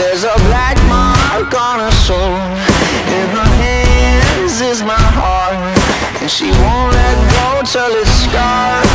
There's a black mark on her soul. In her hands is my heart. And she won't let go till it's scarred.